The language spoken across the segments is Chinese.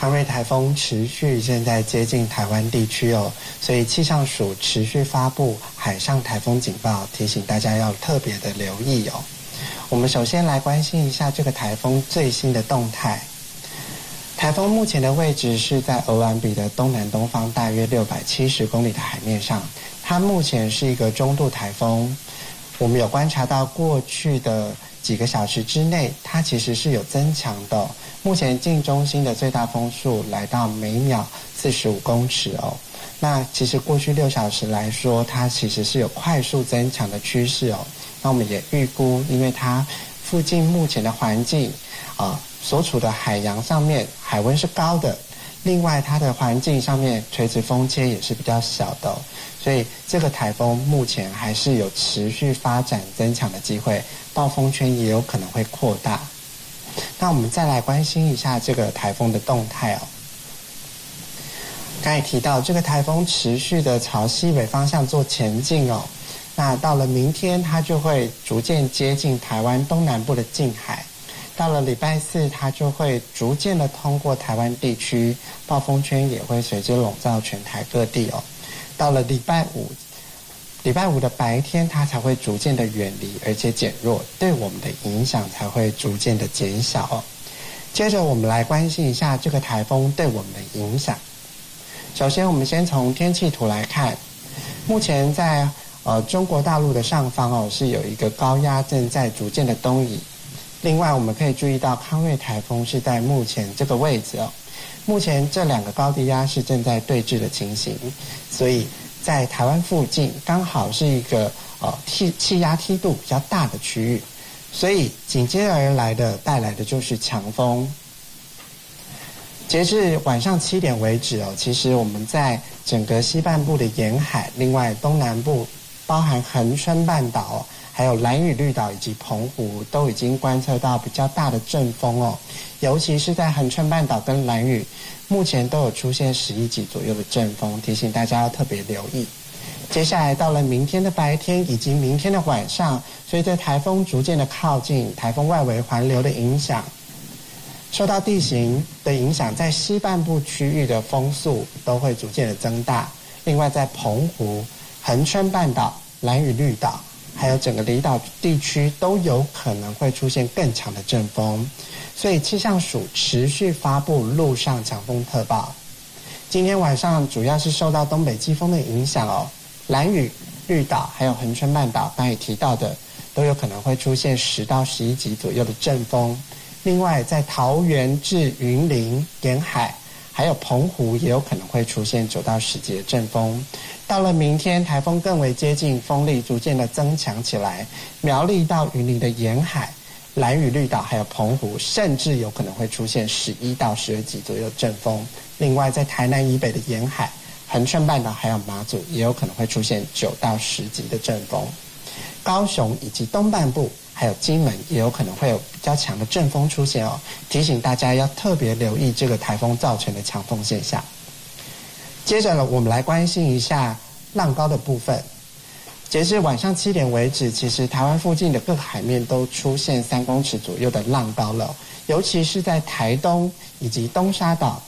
康瑞台风持续正在接近台湾地区哦，所以气象署持续发布海上台风警报，提醒大家要特别的留意哦。我们首先来关心一下这个台风最新的动态。台风目前的位置是在鹅銮比的东南东方，大约六百七十公里的海面上。它目前是一个中度台风。我们有观察到过去的几个小时之内，它其实是有增强的。目前近中心的最大风速来到每秒四十五公尺哦。那其实过去六小时来说，它其实是有快速增强的趋势哦。那我们也预估，因为它附近目前的环境啊，所处的海洋上面海温是高的，另外它的环境上面垂直风切也是比较小的，所以这个台风目前还是有持续发展增强的机会，暴风圈也有可能会扩大。那我们再来关心一下这个台风的动态哦。刚才提到这个台风持续的朝西北方向做前进哦，那到了明天它就会逐渐接近台湾东南部的近海，到了礼拜四它就会逐渐的通过台湾地区，暴风圈也会随之笼罩全台各地哦。到了礼拜五。礼拜五的白天，它才会逐渐的远离，而且减弱，对我们的影响才会逐渐的减小。接着，我们来关心一下这个台风对我们的影响。首先，我们先从天气图来看，目前在呃中国大陆的上方哦，是有一个高压正在逐渐的东移。另外，我们可以注意到康瑞台风是在目前这个位置哦。目前这两个高低压是正在对峙的情形，所以。在台湾附近，刚好是一个呃气气压梯度比较大的区域，所以紧接而来的带来的就是强风。截至晚上七点为止哦，其实我们在整个西半部的沿海，另外东南部包含恒春半岛。还有蓝屿绿岛以及澎湖都已经观测到比较大的阵风哦，尤其是在恒春半岛跟蓝屿，目前都有出现十一级左右的阵风，提醒大家要特别留意。接下来到了明天的白天以及明天的晚上，随着台风逐渐的靠近，台风外围环流的影响，受到地形的影响，在西半部区域的风速都会逐渐的增大。另外，在澎湖、恒春半岛、蓝屿绿岛。还有整个离岛地区都有可能会出现更强的阵风，所以气象署持续发布陆上强风特报。今天晚上主要是受到东北季风的影响哦，蓝屿、绿岛还有恒春半岛刚才提到的，都有可能会出现十到十一级左右的阵风。另外，在桃园至云林沿海。还有澎湖也有可能会出现九到十级的阵风。到了明天，台风更为接近，风力逐渐的增强起来。苗栗到云林的沿海、蓝屿绿岛还有澎湖，甚至有可能会出现十一到十二级左右阵风。另外，在台南以北的沿海、恒春半岛还有马祖，也有可能会出现九到十级的阵风。高雄以及东半部。还有金门也有可能会有比较强的阵风出现哦，提醒大家要特别留意这个台风造成的强风现象。接着呢，我们来关心一下浪高的部分。截至晚上七点为止，其实台湾附近的各海面都出现三公尺左右的浪高了，尤其是在台东以及东沙岛，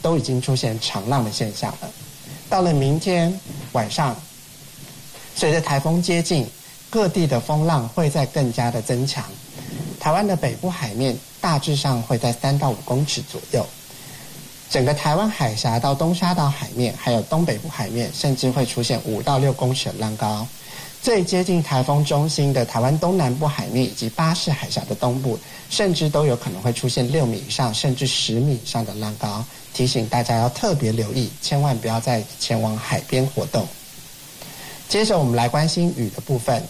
都已经出现长浪的现象了。到了明天晚上，随着台风接近。各地的风浪会在更加的增强，台湾的北部海面大致上会在三到五公尺左右，整个台湾海峡到东沙岛海面，还有东北部海面，甚至会出现五到六公尺的浪高。最接近台风中心的台湾东南部海面以及巴士海峡的东部，甚至都有可能会出现六米以上，甚至十米以上的浪高。提醒大家要特别留意，千万不要再前往海边活动。接着我们来关心雨的部分。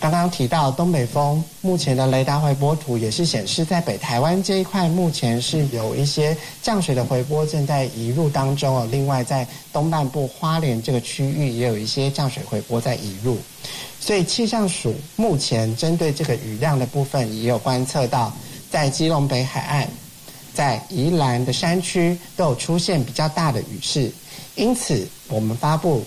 刚刚提到东北风，目前的雷达回波图也是显示，在北台湾这一块，目前是有一些降水的回波正在移入当中哦。另外，在东半部花莲这个区域，也有一些降水回波在移入。所以气象署目前针对这个雨量的部分，也有观测到，在基隆北海岸、在宜兰的山区都有出现比较大的雨势，因此我们发布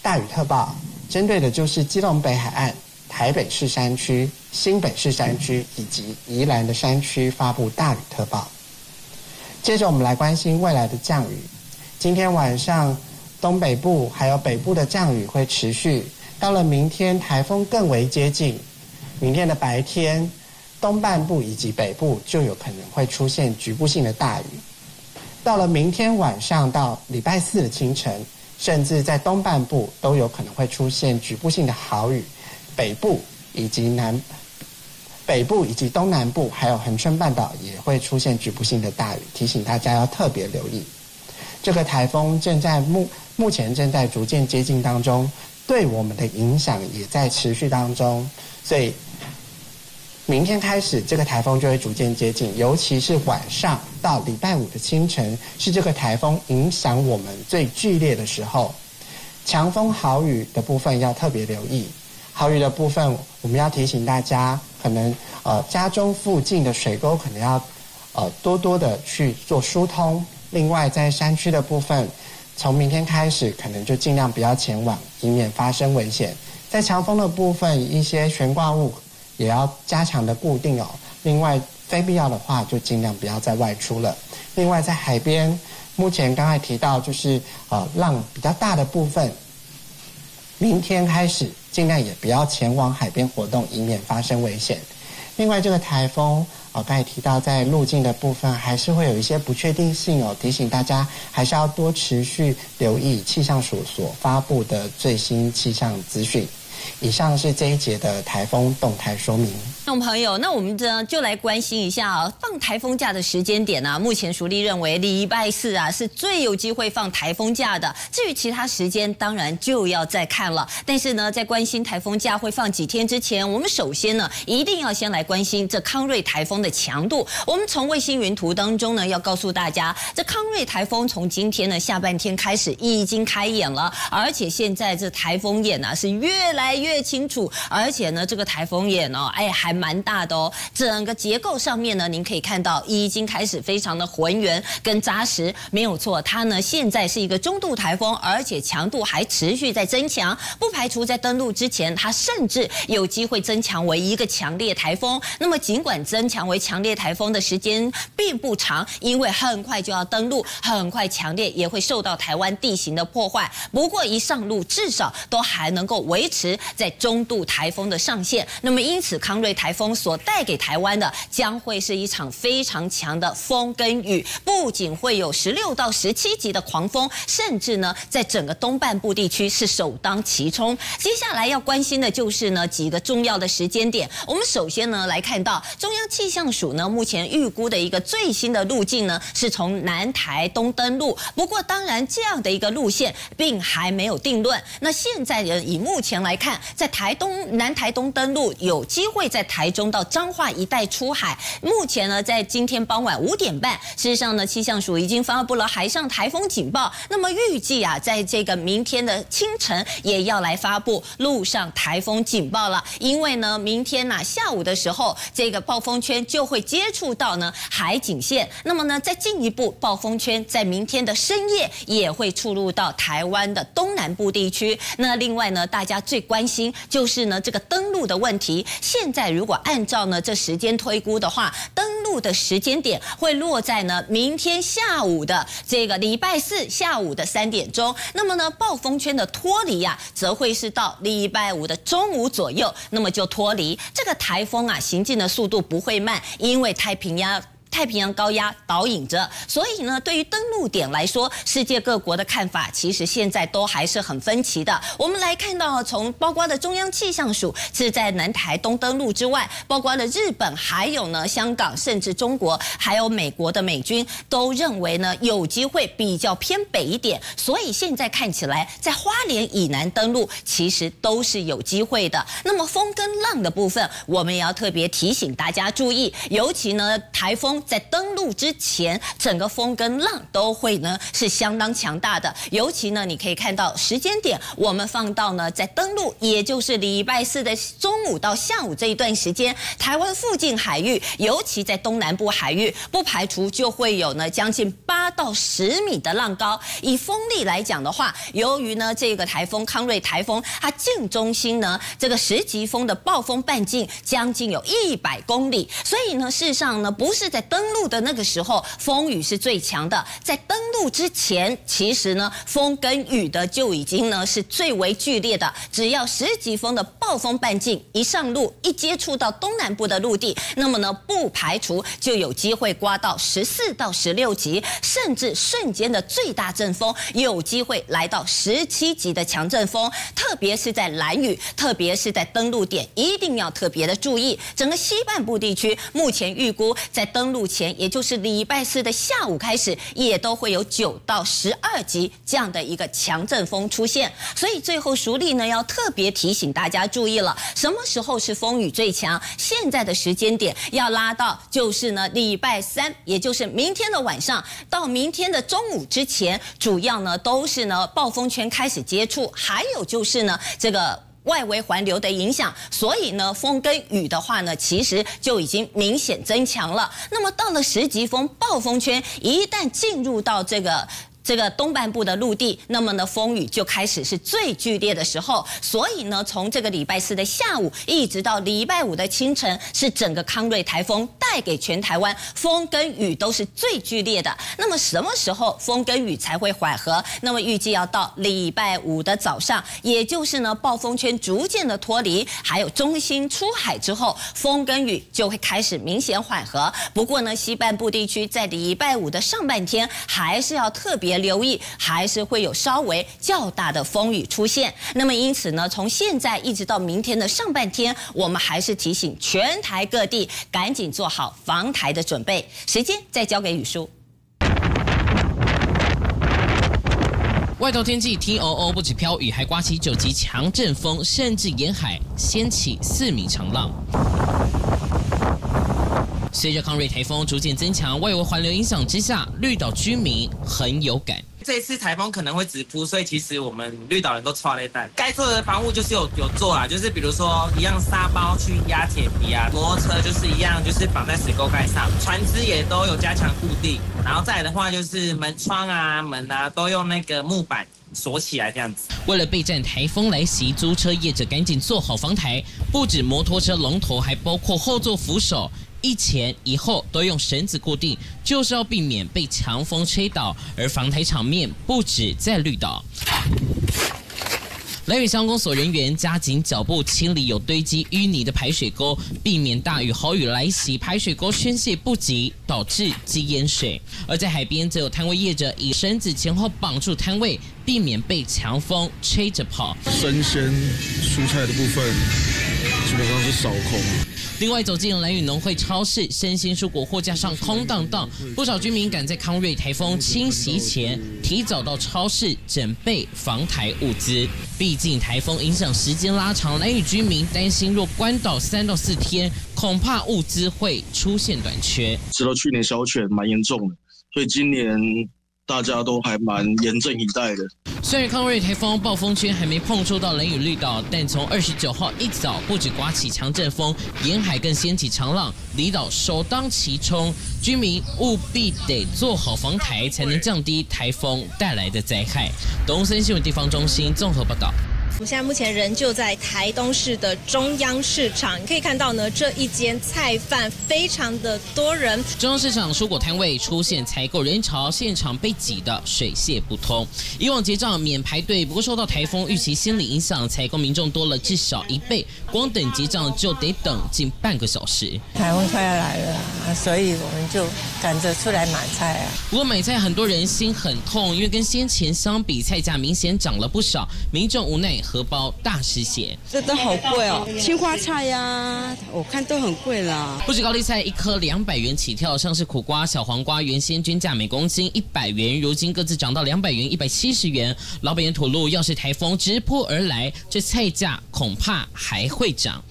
大雨特报，针对的就是基隆北海岸。台北市山区、新北市山区以及宜兰的山区发布大雨特报。接着我们来关心未来的降雨。今天晚上东北部还有北部的降雨会持续，到了明天台风更为接近，明天的白天东半部以及北部就有可能会出现局部性的大雨。到了明天晚上到礼拜四的清晨，甚至在东半部都有可能会出现局部性的豪雨，北部以及南。北部以及东南部，还有恒春半岛也会出现局部性的大雨，提醒大家要特别留意。这个台风正在目目前正在逐渐接近当中，对我们的影响也在持续当中。所以明天开始，这个台风就会逐渐接近，尤其是晚上到礼拜五的清晨，是这个台风影响我们最剧烈的时候。强风豪雨的部分要特别留意。豪雨的部分，我们要提醒大家，可能呃家中附近的水沟可能要呃多多的去做疏通。另外，在山区的部分，从明天开始可能就尽量不要前往，以免发生危险。在强风的部分，一些悬挂物也要加强的固定哦。另外，非必要的话就尽量不要再外出了。另外，在海边，目前刚才提到就是呃浪比较大的部分。明天开始，尽量也不要前往海边活动，以免发生危险。另外，这个台风，哦，刚才提到在路径的部分，还是会有一些不确定性哦，提醒大家还是要多持续留意气象署所发布的最新气象资讯。以上是这一节的台风动态说明。听众朋友，那我们呢就来关心一下啊，放台风假的时间点呢？目前熟立认为礼拜四啊是最有机会放台风假的。至于其他时间，当然就要再看了。但是呢，在关心台风假会放几天之前，我们首先呢一定要先来关心这康瑞台风的强度。我们从卫星云图当中呢，要告诉大家，这康瑞台风从今天呢下半天开始已经开演了，而且现在这台风眼呢是越来来越清楚，而且呢这个台风眼哦，哎还。蛮大的哦，整个结构上面呢，您可以看到已经开始非常的浑圆跟扎实，没有错。它呢现在是一个中度台风，而且强度还持续在增强，不排除在登陆之前，它甚至有机会增强为一个强烈台风。那么尽管增强为强烈台风的时间并不长，因为很快就要登陆，很快强烈也会受到台湾地形的破坏。不过一上路，至少都还能够维持在中度台风的上限。那么因此康瑞台。风所带给台湾的将会是一场非常强的风跟雨，不仅会有十六到十七级的狂风，甚至呢，在整个东半部地区是首当其冲。接下来要关心的就是呢几个重要的时间点。我们首先呢来看到中央气象署呢目前预估的一个最新的路径呢是从南台东登陆，不过当然这样的一个路线并还没有定论。那现在呢以目前来看，看在台东南台东登陆有机会在。台中到彰化一带出海，目前呢，在今天傍晚五点半，事实上呢，气象署已经发布了海上台风警报。那么预计啊，在这个明天的清晨也要来发布陆上台风警报了。因为呢，明天呢下午的时候，这个暴风圈就会接触到呢海警线。那么呢，再进一步，暴风圈在明天的深夜也会触入到台湾的东南部地区。那另外呢，大家最关关心就是呢这个登陆的问题。现在如如果按照呢这时间推估的话，登陆的时间点会落在呢明天下午的这个礼拜四下午的三点钟。那么呢暴风圈的脱离呀，则会是到礼拜五的中午左右，那么就脱离。这个台风啊行进的速度不会慢，因为太平洋。太平洋高压导引着，所以呢，对于登陆点来说，世界各国的看法其实现在都还是很分歧的。我们来看到，从包括的中央气象署是在南台东登陆之外，包括了日本，还有呢香港，甚至中国，还有美国的美军都认为呢有机会比较偏北一点。所以现在看起来，在花莲以南登陆其实都是有机会的。那么风跟浪的部分，我们也要特别提醒大家注意，尤其呢台风。在登陆之前，整个风跟浪都会呢是相当强大的。尤其呢，你可以看到时间点，我们放到呢在登陆，也就是礼拜四的中午到下午这一段时间，台湾附近海域，尤其在东南部海域，不排除就会有呢将近八。到十米的浪高。以风力来讲的话，由于呢这个台风康瑞台风，它近中心呢这个十级风的暴风半径将近有一百公里，所以呢事实上呢不是在登陆的那个时候风雨是最强的，在登陆之前，其实呢风跟雨的就已经呢是最为剧烈的。只要十级风的暴风半径一上路，一接触到东南部的陆地，那么呢不排除就有机会刮到十四到十六级，甚至瞬间的最大阵风有机会来到十七级的强阵风。特别是在蓝雨，特别是在登陆点，一定要特别的注意。整个西半部地区目前预估在登陆目前，也就是礼拜四的下午开始，也都会有九到十二级这样的一个强阵风出现。所以最后熟立呢要特别提醒大家注意了，什么时候是风雨最强？现在的时间点要拉到就是呢礼拜三，也就是明天的晚上到明天的中午之前，主要呢都是呢暴风圈开始接触，还有就是呢这个。外围环流的影响，所以呢，风跟雨的话呢，其实就已经明显增强了。那么到了十级风暴风圈，一旦进入到这个。这个东半部的陆地，那么呢，风雨就开始是最剧烈的时候。所以呢，从这个礼拜四的下午一直到礼拜五的清晨，是整个康瑞台风带给全台湾风跟雨都是最剧烈的。那么什么时候风跟雨才会缓和？那么预计要到礼拜五的早上，也就是呢，暴风圈逐渐的脱离，还有中心出海之后，风跟雨就会开始明显缓和。不过呢，西半部地区在礼拜五的上半天还是要特别。留意还是会有稍微较大的风雨出现，那么因此呢，从现在一直到明天的上半天，我们还是提醒全台各地赶紧做好防台的准备。时间再交给雨叔。外头天气 T O O 不止飘雨，还刮起九级强阵风，甚至沿海掀起四米长浪。随着康瑞台风逐渐增强，外围环流影响之下，绿岛居民很有感。这次台风可能会直扑，所以其实我们绿岛人都抓了一蛋。该做的防护就是有有做啊，就是比如说一样沙包去压铁皮啊，摩托车就是一样，就是绑在水沟盖上，船只也都有加强固定。然后再来的话，就是门窗啊、门啊都用那个木板锁起来，这样子。为了备战台风来袭，租车业者赶紧做好防台，不止摩托车龙头，还包括后座扶手。一前一后都用绳子固定，就是要避免被强风吹倒。而防台场面不止在绿岛，雷雨乡公所人员加紧脚步清理有堆积淤泥的排水沟，避免大雨豪雨来袭，排水沟宣泄不及，导致积淹水。而在海边，则有摊位业者以绳子前后绑住摊位，避免被强风吹着跑。生鲜蔬菜的部分基本上是扫空。另外，走进蓝雨农会超市，生鲜蔬果货架上空荡荡，不少居民赶在康瑞台风侵袭前，提早到超市准备防台物资。毕竟台风影响时间拉长，蓝雨居民担心若关岛三到四天，恐怕物资会出现短缺。直到去年小犬蛮严重的，所以今年。大家都还蛮严阵以待的。虽然康瑞台风暴风圈还没碰触到雷雨绿岛，但从二十九号一早，不止刮起强阵风，沿海更掀起长浪，离岛首当其冲。居民务必得做好防台，才能降低台风带来的灾害。东森新闻地方中心综合报道。我们现在目前人就在台东市的中央市场，你可以看到呢，这一间菜贩非常的多人。中央市场蔬果摊位出现采购人潮，现场被挤得水泄不通。以往结账免排队，不过受到台风预期心理影响，采购民众多了至少一倍，光等结账就得等近半个小时。台风快要来了啊，所以我们就赶着出来买菜啊。不过买菜很多人心很痛，因为跟先前相比，菜价明显涨了不少，民众无奈。荷包大失血，这都好贵哦，青花菜呀，我看都很贵啦。不止高丽菜一颗两百元起跳，像是苦瓜、小黄瓜，原先均价每公斤一百元，如今各自涨到两百元、一百七十元。老板也吐露，要是台风直扑而来，这菜价恐怕还会涨。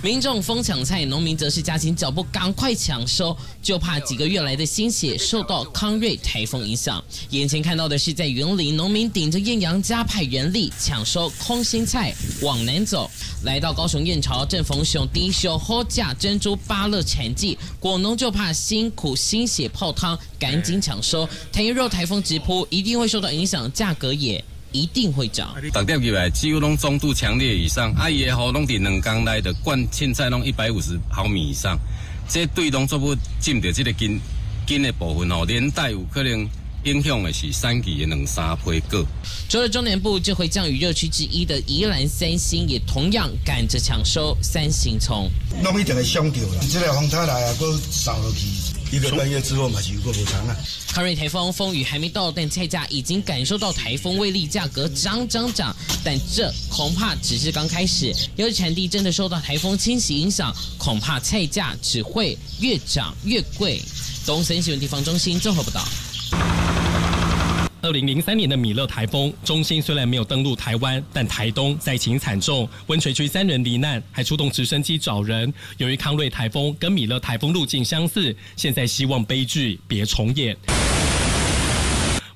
民众疯抢菜，农民则是加紧脚步，赶快抢收，就怕几个月来的心血受到康瑞台风影响。眼前看到的是，在云林，农民顶着艳阳，加派人力抢收空心菜，往南走。来到高雄燕巢，正逢熊低收好价珍珠芭乐产季，果农就怕辛苦心血泡汤，赶紧抢收。台一若台风直扑，一定会受到影响，价格也一定会涨。逐点入来，几乎拢中度强烈以上，啊伊的雨拢伫两工内的灌凊菜拢一百五十毫米以上，这对农作物浸着这个根根的部分哦，连带有可能。影响的是三季的两三倍个。除了中南部，这回降雨热区之一的宜兰三星也同样赶着抢收三星葱。弄一定会伤掉啦，这个风台来啊，搁扫落去，一个半月之后嘛就有个无长啊。康瑞台风风雨还没到，但菜价已经感受到台风威力，价格涨涨涨。但这恐怕只是刚开始，要是产地真的受到台风侵袭影响，恐怕菜价只会越涨越贵。东森新闻地方中心综合报道。二零零三年的米勒台风中心虽然没有登陆台湾，但台东灾情惨重，温泉区三人罹难，还出动直升机找人。由于康瑞台风跟米勒台风路径相似，现在希望悲剧别重演。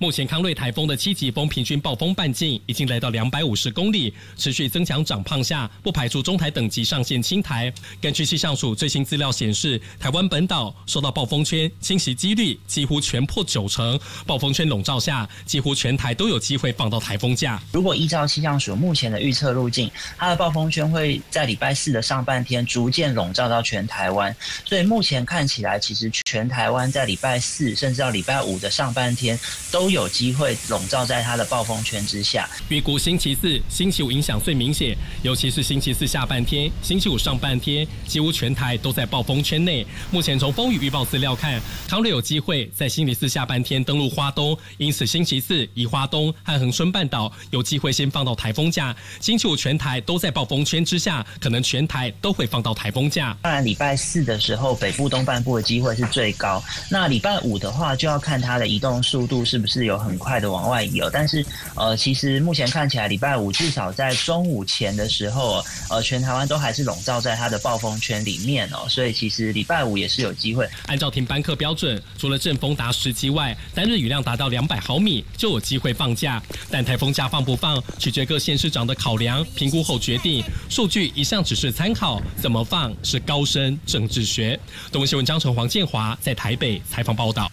目前康瑞台风的七级风平均暴风半径已经来到两百五十公里，持续增强涨胖下，不排除中台等级上线青台。根据气象署最新资料显示，台湾本岛受到暴风圈侵袭几率几乎全破九成，暴风圈笼罩下，几乎全台都有机会放到台风假。如果依照气象署目前的预测路径，它的暴风圈会在礼拜四的上半天逐渐笼罩到全台湾，所以目前看起来，其实全台湾在礼拜四甚至到礼拜五的上半天都。有机会笼罩在它的暴风圈之下。预估星期四、星期五影响最明显，尤其是星期四下半天、星期五上半天，几乎全台都在暴风圈内。目前从风雨预报资料看，康瑞有机会在星期四下半天登陆花东，因此星期四以花东和恒春半岛有机会先放到台风假。星期五全台都在暴风圈之下，可能全台都会放到台风假。当然，礼拜四的时候，北部东半部的机会是最高。那礼拜五的话，就要看它的移动速度是不是。有很快的往外移哦，但是呃，其实目前看起来，礼拜五至少在中午前的时候，呃，全台湾都还是笼罩在它的暴风圈里面哦，所以其实礼拜五也是有机会。按照停班课标准，除了阵风达十级外，单日雨量达到两百毫米就有机会放假。但台风假放不放，取决各县市长的考量评估后决定。数据一向只是参考，怎么放是高深政治学。东闻新闻张成黄建华在台北采访报道。